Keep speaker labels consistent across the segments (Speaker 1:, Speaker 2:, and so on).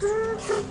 Speaker 1: Go down.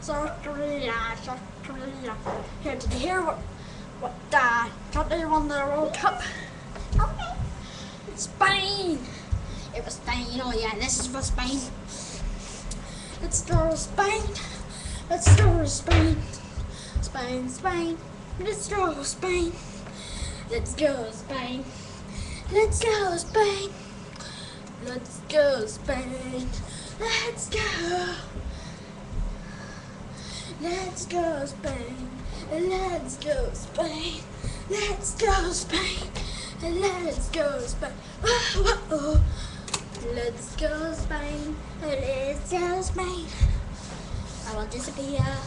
Speaker 1: South Korea, South Korea. Here, did you hear what what uh, country won the World Cup?
Speaker 2: Okay.
Speaker 1: Spain. It was Spain. Oh yeah, this is for Spain. Let's go Spain. Let's go Spain. Spain, Spain. Let's go Spain. Let's go Spain. Let's go Spain. Let's go Spain. Let's go. Let's go Spain. Let's go Spain. Let's go Spain. Let's go Spain. Oh, oh, oh. Let's go Spain. Let's go Spain. I will disappear.